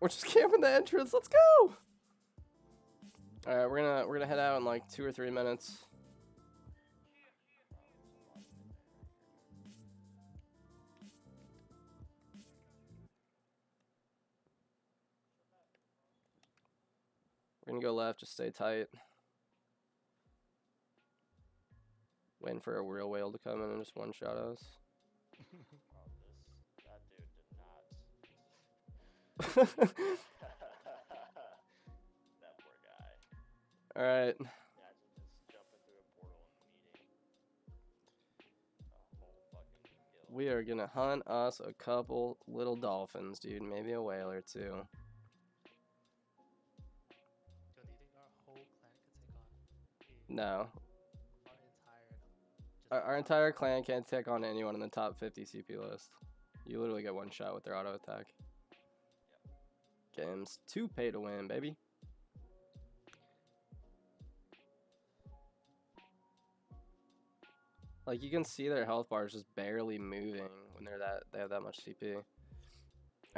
We're just camping the entrance. Let's go. All right, we're gonna we're gonna head out in like two or three minutes. We're gonna go left. Just stay tight. Waiting for a real whale to come in and just one shot us. fucking guild. We are gonna hunt us a couple little dolphins, dude. Maybe a whale or two. Yo, do you think our whole clan could take on a, No, our entire our, our entire clan can't take on anyone in the top 50 CP list. You literally get one shot with their auto attack. Games two pay to win, baby. Like you can see their health bars just barely moving when they're that they have that much CP. All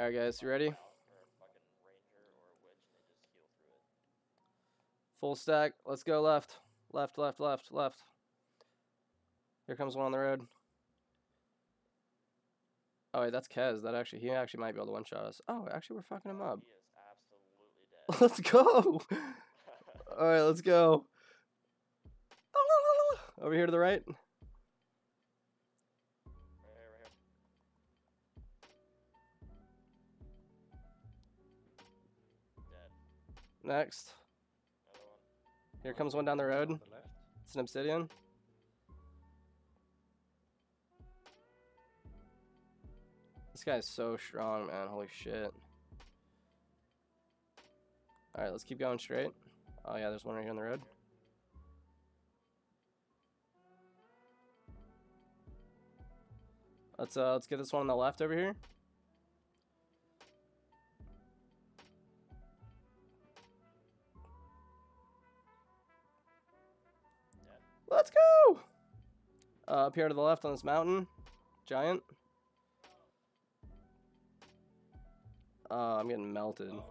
right, guys, you ready? Out for a fucking ranger or a witch and they just heal through it. Full stack. Let's go left. Left, left, left, left. Here comes one on the road. Oh wait, that's Kez. That actually he actually might be able to one shot us. Oh, actually we're fucking him up. He is absolutely dead. Let's go. Alright, let's go. Over here to the right. Right here, right here. Dead. Next. Here comes one down the road. On the left. It's an obsidian. This is so strong, man. Holy shit. Alright, let's keep going straight. Oh yeah, there's one right here on the road. Let's uh let's get this one on the left over here. Let's go! Uh, up here to the left on this mountain. Giant. Oh, I'm getting melted. Oh.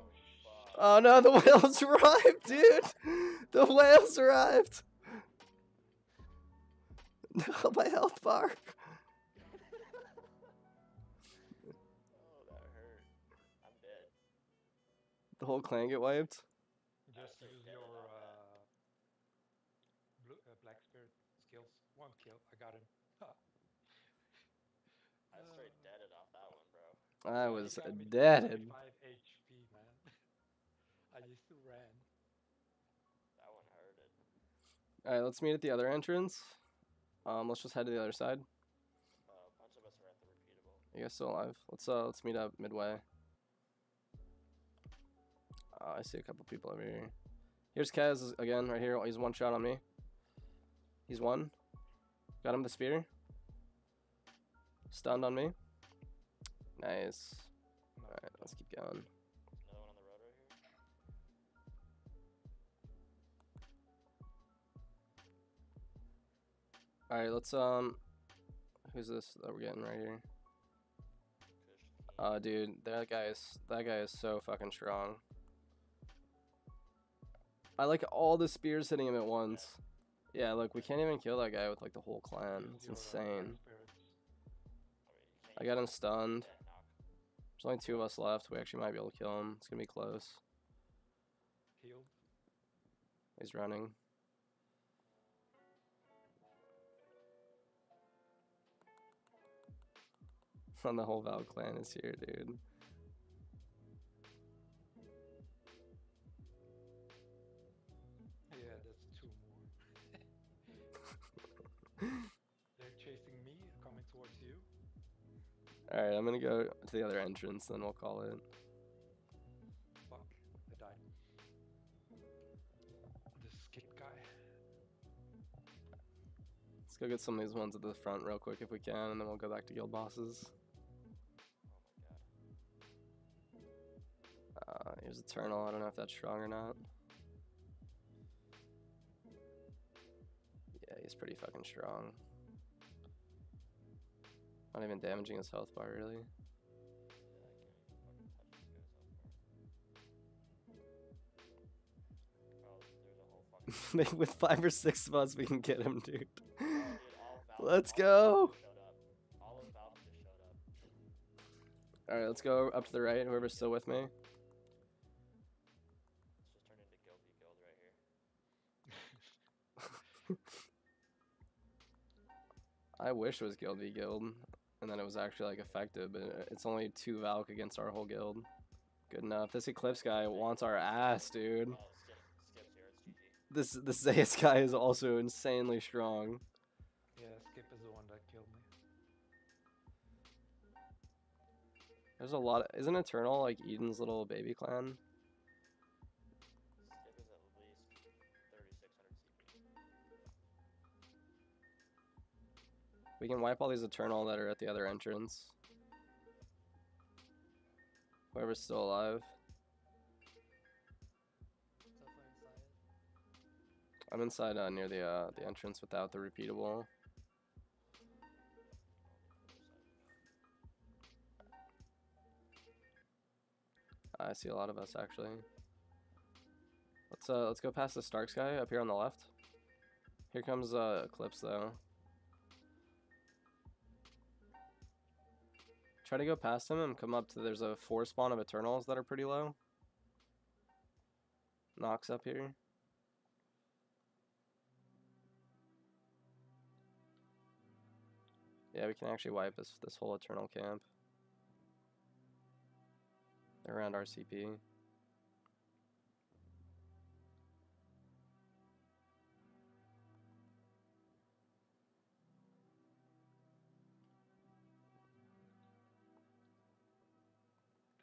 Oh no, the whales arrived, dude! The whales arrived! No, my health bar. Oh, that hurt. I'm dead. The whole clan get wiped. Just straight use dead your enough, uh, blue, uh, black spirit skills. One kill. I got him. Ha. I straight Uh, deaded off that one, bro. I was got me deaded. 25 HP, man. I just ran. That one hurted. Alright, let's meet at the other entrance. Um, let's just head to the other side. Uh, a bunch of us are at the repeatable. You guys still alive? Let's uh let's meet up midway. Uh, I see a couple people over here. Here's Kaz again, right here. He's one shot on me. He's one. Got him the spear. Stunned on me. Nice. Alright, let's keep going. Another one on the road right here. Alright, let's um who's this that we're getting right here? Uh dude, that guy is that guy is so fucking strong. I like all the spears hitting him at once. Yeah, look, we can't even kill that guy with like the whole clan. It's insane. I, mean, you can't I got him stunned. There's only two of us left. We actually might be able to kill him. It's gonna be close. Healed. He's running. And the whole Val clan is here, dude. Yeah, that's two more. They're chasing me, coming towards you. Alright, I'm gonna go to the other entrance, then we'll call it. Fuck, I died. The skip guy. Let's go get some of these ones at the front real quick if we can, and then we'll go back to guild bosses. Oh my god. Uh, here's Eternal. I don't know if that's strong or not. Yeah, he's pretty fucking strong. Not even damaging his health bar, really. With five or six of us, we can get him, dude. Let's go! Alright, let's go up to the right, whoever's still with me. I wish it was Guild v Guild and then it was actually like effective, but uh, it's only two Valk against our whole guild. Good enough. This Eclipse guy wants our ass, dude. Oh, skip, skips here. This this Zeus guy is also insanely strong. Yeah, Skip is the one that killed me. There's a lot. Of, isn't Eternal like Eden's little baby clan? We can wipe all these Eternal that are at the other entrance. Whoever's still alive. I'm inside uh, near the uh, the entrance without the repeatable. I see a lot of us actually. Let's uh let's go past the Starks guy up here on the left. Here comes uh Eclipse though. Try to go past him and come up to there's a four spawn of Eternals that are pretty low. Knocks up here. Yeah, we can actually wipe this this whole Eternal camp. Around RCP.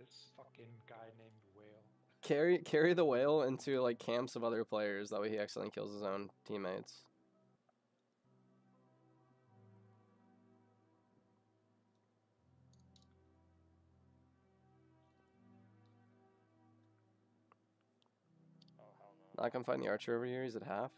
This fucking guy named Whale. Carry carry the whale into like camps of other players. That way he accidentally kills his own teammates. Oh, hell no. I can find the archer over here. He's at half.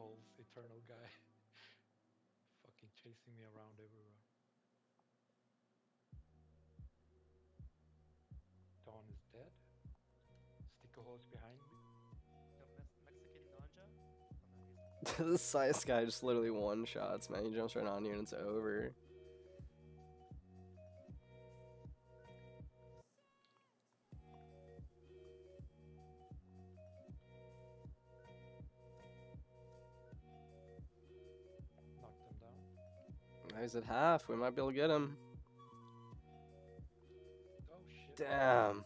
Sticky holes eternal guy. fucking chasing me around everywhere. Dawn is dead. Sticky holes behind me. Yo, Mexican Ganja? No, he's the Sias guy just literally one shots, man. He jumps right on you and it's over. He's at half. We might be able to get him. Oh shit. Damn.